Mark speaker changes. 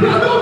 Speaker 1: Ganó.